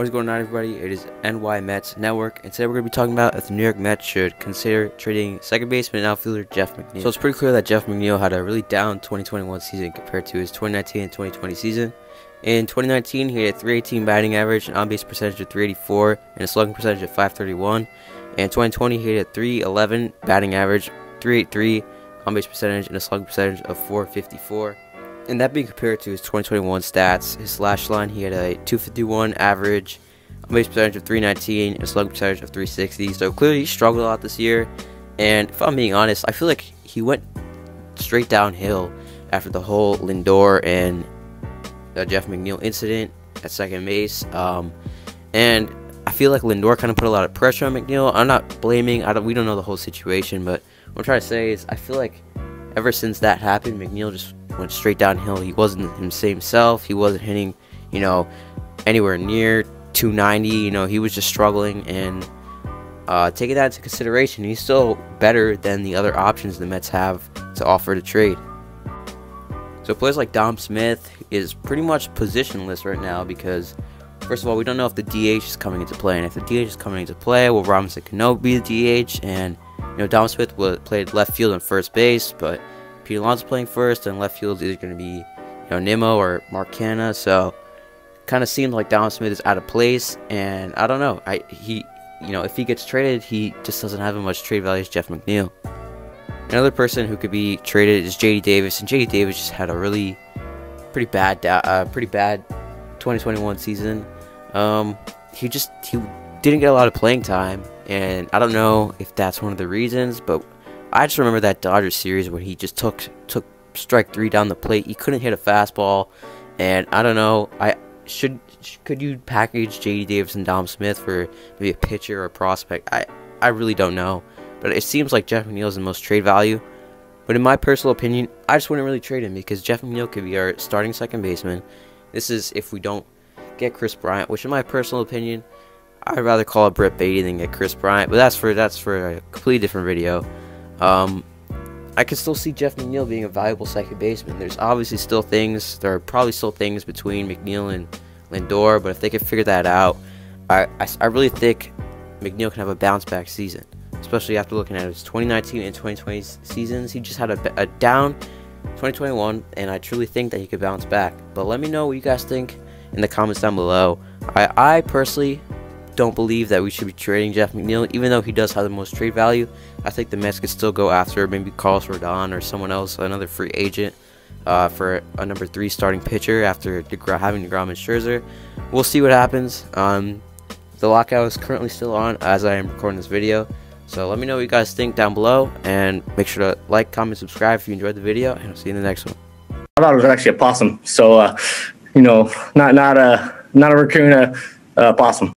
What is going on, everybody? It is NY Mets Network, and today we're going to be talking about if the New York Mets should consider trading second baseman and outfielder Jeff McNeil. So it's pretty clear that Jeff McNeil had a really down 2021 season compared to his 2019 and 2020 season. In 2019, he had a 318 batting average, an on-base percentage of 384, and a slugging percentage of 531. In 2020, he had a 311 batting average, 383 on-base percentage, and a slugging percentage of 454 and that being compared to his 2021 stats, his slash line, he had a 251 average, a base percentage of 319, and a slug percentage of 360. So clearly he struggled a lot this year. And if I'm being honest, I feel like he went straight downhill after the whole Lindor and uh, Jeff McNeil incident at second base. Um, and I feel like Lindor kind of put a lot of pressure on McNeil. I'm not blaming. I don't. We don't know the whole situation, but what I'm trying to say is I feel like ever since that happened, McNeil just went straight downhill. He wasn't his same self. He wasn't hitting, you know, anywhere near 290. You know, he was just struggling. And uh, taking that into consideration, he's still better than the other options the Mets have to offer to trade. So players like Dom Smith is pretty much positionless right now because, first of all, we don't know if the DH is coming into play. And if the DH is coming into play, will Robinson Cano be the DH? And, you know, Dom Smith played left field and first base, but Pete Alonso playing first, and left field is going to be you know Nimmo or Mark Canha. So kind of seems like Dom Smith is out of place, and I don't know. I he you know if he gets traded, he just doesn't have as much trade value as Jeff McNeil. Another person who could be traded is JD Davis, and JD Davis just had a really pretty bad uh, pretty bad 2021 season. Um, he just he didn't get a lot of playing time, and I don't know if that's one of the reasons, but I just remember that Dodgers series where he just took took strike three down the plate. He couldn't hit a fastball, and I don't know. I should could you package J.D. Davis and Dom Smith for maybe a pitcher or a prospect? I I really don't know, but it seems like Jeff McNeil is the most trade value. But in my personal opinion, I just wouldn't really trade him because Jeff McNeil could be our starting second baseman. This is if we don't get Kris Bryant, which in my personal opinion, I'd rather call it Brett Baty than get Kris Bryant. But that's for that's for a completely different video. Um, I can still see Jeff McNeil being a valuable second baseman. There's obviously still things, there are probably still things between McNeil and Lindor, but if they can figure that out, I, I, I really think McNeil can have a bounce back season, especially after looking at his 2019 and 2020 seasons. He just had a, a down 2021, and I truly think that he could bounce back. But let me know what you guys think in the comments down below. I, I personally don't believe that we should be trading Jeff McNeil, even though he does have the most trade value. I think the Mets could still go after maybe Carlos Rodon or someone else, another free agent, uh, for a number three starting pitcher after having DeGrom and Scherzer. We'll see what happens. Um, the lockout is currently still on as I am recording this video. So let me know what you guys think down below, and make sure to like, comment, subscribe if you enjoyed the video, and I'll see you in the next one. I thought it was actually a possum. So, uh, you know, not not a not a raccoon, a, a possum.